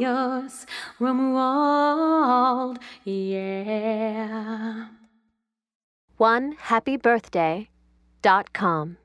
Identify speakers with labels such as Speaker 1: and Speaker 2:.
Speaker 1: warriors, Romuald, yeah.
Speaker 2: One happy birthday dot com.